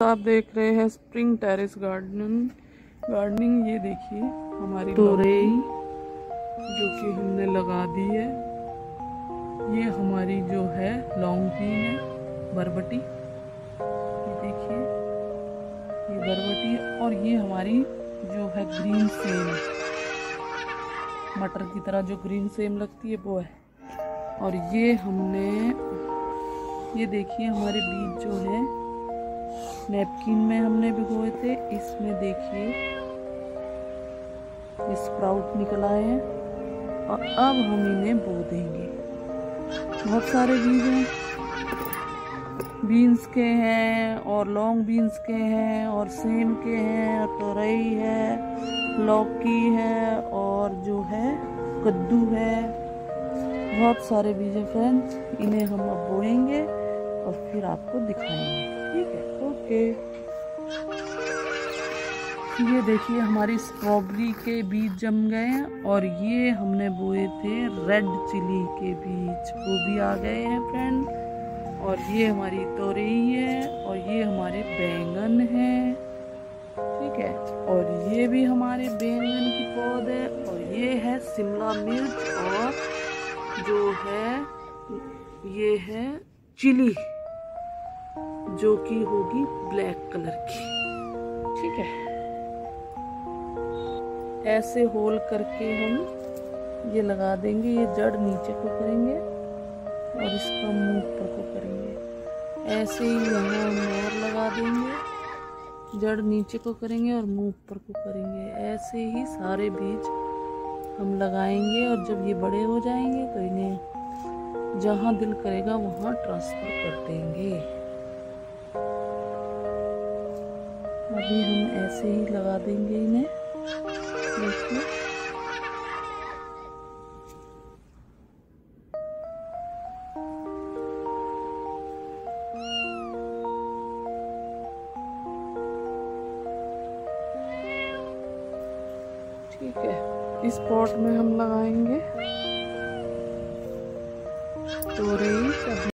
आप देख रहे हैं स्प्रिंग टेरेस गार्डन गार्डनिंग ये देखिए हमारी तोरई जो कि हमने लगा दी है। ये हमारी जो है लॉन्ग बीन है बरबटी। ये देखिए ये बरबटी और ये हमारी जो है ग्रीन सेम। मटर की तरह जो ग्रीन सेम लगती है वो है। और ये हमने ये देखिए हमारे बीज जो है नैपकिन में हमने भिगोए थे। इसमें देखिए स्प्राउट निकल आए हैं और अब हम इन्हें बो देंगे। बहुत सारे बीज हैं। बीन्स के हैं और लॉन्ग बीन्स के हैं और सेम के हैं और तोरई है, लौकी है और जो है, कद्दू है। बहुत सारे बीज हैं फ्रेंड्स। इन्हें हम अब बोएँगे और फिर आपको दिखाएँगे। ओके ये देखिए, हमारी स्ट्रॉबेरी के बीज जम गए हैं और ये हमने बोए थे रेड चिली के बीज। वो भी आ गए हैं फ्रेंड और ये हमारी तोरई है और ये हमारे बैंगन है। ठीक है? और ये भी हमारे बैंगन की पौध है और ये है शिमला मिर्च और जो है, ये है चिली। जो कि होगी ब्लैक कलर की। ठीक है? ऐसे होल करके हम ये लगा देंगे, ये जड़ नीचे को करेंगे और इसका मुँह ऊपर को करेंगे। ऐसे ही यहाँ हम और लगा देंगे, जड़ नीचे को करेंगे और मुँह ऊपर को करेंगे। ऐसे ही सारे बीज हम लगाएँगे और जब ये बड़े हो जाएँगे तो इन्हें जहाँ दिल करेगा वहाँ ट्रांसफ़र कर देंगे। अभी हम ऐसे ही लगा देंगे इन्हें। देखिए। ठीक है, इस पॉट में हम लगाएँगे। तोरई